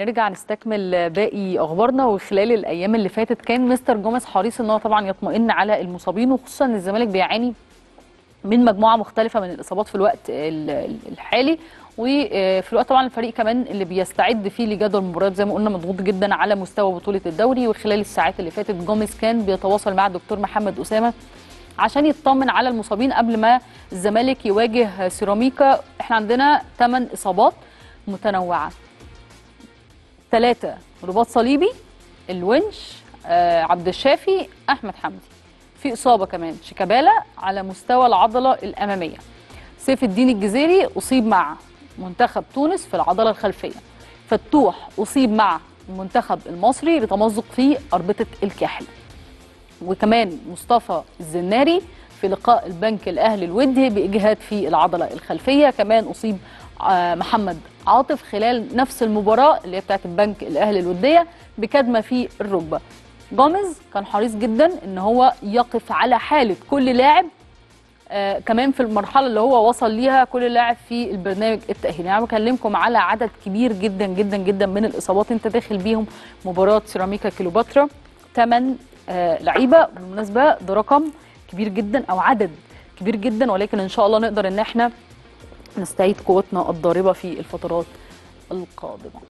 نرجع نستكمل باقي أخبارنا وخلال الأيام اللي فاتت كان مستر جوميز حريص إن هو طبعا يطمئن على المصابين وخصوصا إن الزمالك بيعاني من مجموعة مختلفة من الإصابات في الوقت ال- الحالي. وفي الوقت طبعا الفريق كمان اللي بيستعد فيه لجدول المباريات زي ما قلنا مضغوط جدا على مستوى بطولة الدوري. وخلال الساعات اللي فاتت جوميز كان بيتواصل مع الدكتور محمد أسامة عشان يطمن على المصابين قبل ما الزمالك يواجه سيراميكا. إحنا عندنا 8 إصابات متنوعة. ثلاثة رباط صليبي الونش آه عبد الشافي أحمد حمدي. في إصابة كمان شيكابالا على مستوى العضلة الأمامية. سيف الدين الجزيري أصيب مع منتخب تونس في العضلة الخلفية. فتوح أصيب مع المنتخب المصري لتمزق في أربطة الكاحل. وكمان مصطفى الزناري في لقاء البنك الأهلي الودي بإجهاد في العضلة الخلفية. كمان أصيب آه، محمد عاطف خلال نفس المباراة اللي هي بتاعت البنك الأهلي الودية بكدمة في الركبة. جوميز كان حريص جدا إن هو يقف على حالة كل لاعب آه كمان في المرحلة اللي هو وصل ليها كل لاعب في البرنامج التأهيلي. يعني أنا بكلمكم على عدد كبير جدا جدا جدا من الإصابات أنت داخل بيهم. مباراة سيراميكا كيلوباترا 8 آه لعيبة بالمناسبة ده رقم كبير جدا أو عدد كبير جدا ولكن إن شاء الله نقدر إن إحنا نستعيد قوتنا الضاربة في الفترات القادمة.